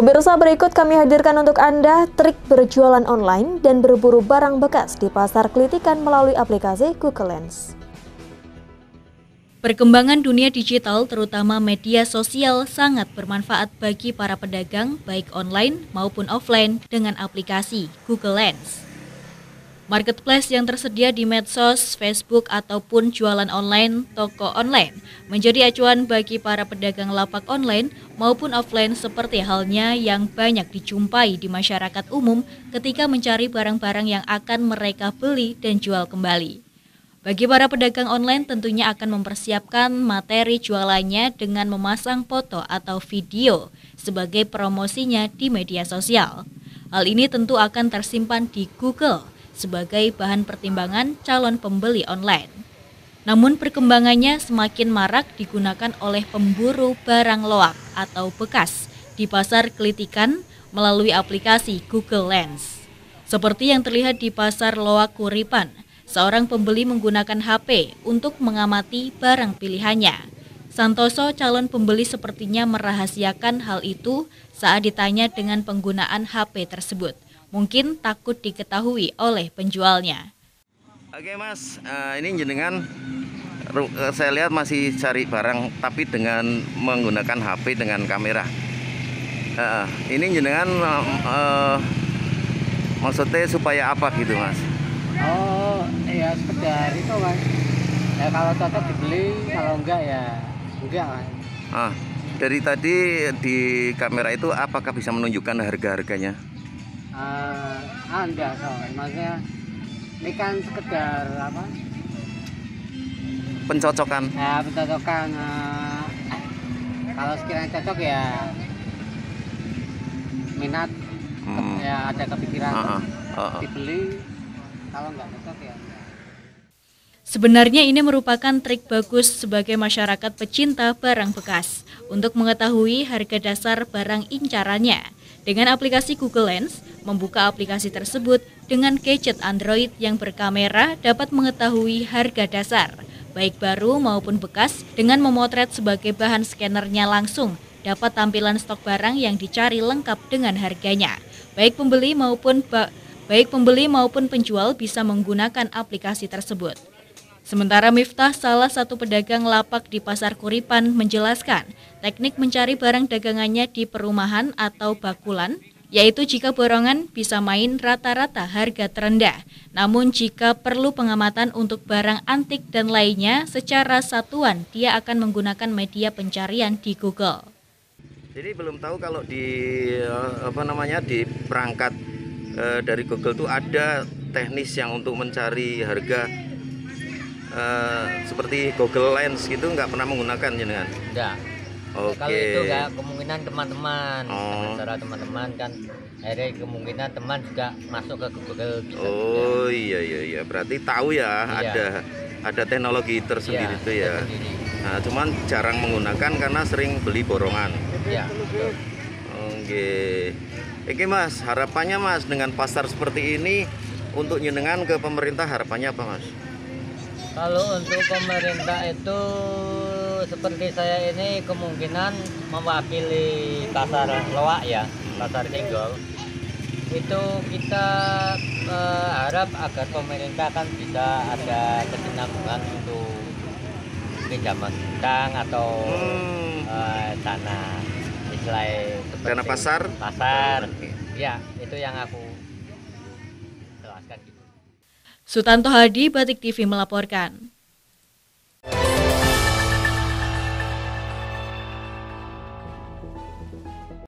Pemirsa berikut kami hadirkan untuk Anda trik berjualan online dan berburu barang bekas di pasar kelitikan melalui aplikasi Google Lens. Perkembangan dunia digital, terutama media sosial, sangat bermanfaat bagi para pedagang, baik online maupun offline, dengan aplikasi Google Lens. Marketplace yang tersedia di medsos, Facebook, ataupun jualan online, toko online, menjadi acuan bagi para pedagang lapak online maupun offline seperti halnya yang banyak dijumpai di masyarakat umum ketika mencari barang-barang yang akan mereka beli dan jual kembali. Bagi para pedagang online tentunya akan mempersiapkan materi jualannya dengan memasang foto atau video sebagai promosinya di media sosial. Hal ini tentu akan tersimpan di Google sebagai bahan pertimbangan calon pembeli online. Namun perkembangannya semakin marak digunakan oleh pemburu barang loak atau bekas di pasar kelitikan melalui aplikasi Google Lens. Seperti yang terlihat di pasar loak Kuripan, Seorang pembeli menggunakan HP untuk mengamati barang pilihannya. Santoso calon pembeli sepertinya merahasiakan hal itu saat ditanya dengan penggunaan HP tersebut. Mungkin takut diketahui oleh penjualnya. Oke mas, uh, ini jenengan eh, saya lihat masih cari barang tapi dengan menggunakan HP dengan kamera. Uh, ini jenengan uh, uh, maksudnya supaya apa gitu mas? oh ya sekedar itu mas ya kalau cocok dibeli kalau enggak ya enggak mas ah dari tadi di kamera itu apakah bisa menunjukkan harga-harganya uh, ah enggak so. maksudnya ini kan sekedar apa pencocokan ya pencocokan uh, kalau sekiranya cocok ya minat hmm. ya ada kepikiran uh, uh, uh, uh. dibeli kalau nggak cocok ya Sebenarnya ini merupakan trik bagus sebagai masyarakat pecinta barang bekas untuk mengetahui harga dasar barang incarannya. Dengan aplikasi Google Lens, membuka aplikasi tersebut dengan gadget Android yang berkamera dapat mengetahui harga dasar, baik baru maupun bekas, dengan memotret sebagai bahan scannernya langsung, dapat tampilan stok barang yang dicari lengkap dengan harganya, baik pembeli maupun Baik pembeli maupun penjual bisa menggunakan aplikasi tersebut. Sementara Miftah, salah satu pedagang lapak di Pasar Kuripan, menjelaskan teknik mencari barang dagangannya di perumahan atau bakulan, yaitu jika borongan bisa main rata-rata harga terendah. Namun jika perlu pengamatan untuk barang antik dan lainnya secara satuan, dia akan menggunakan media pencarian di Google. Jadi belum tahu kalau di eh, apa namanya di perangkat e, dari Google tuh ada teknis yang untuk mencari harga e, seperti Google Lens gitu nggak pernah menggunakan jenengan? Enggak. Oke. Okay. Kalau itu nggak kemungkinan teman-teman, oh. cara teman-teman kan ada kemungkinan teman juga masuk ke Google. Bisa oh juga. iya iya iya, berarti tahu ya iya. ada ada teknologi tersendiri iya, itu ya. Tersendiri. Nah, cuman jarang menggunakan karena sering beli borongan. Iya. Oke. Oke mas, harapannya mas dengan pasar seperti ini untuk nyenengan ke pemerintah harapannya apa mas? Kalau untuk pemerintah itu seperti saya ini kemungkinan mewakili pasar loak ya, pasar singgol. Itu kita eh, harap agar pemerintah kan bisa ada kesinambungan untuk pinjaman utang atau hmm. eh, tanah istilahnya dana pasar pasar ya itu yang aku jelaskan gitu Sutanto Hadi Batik TV melaporkan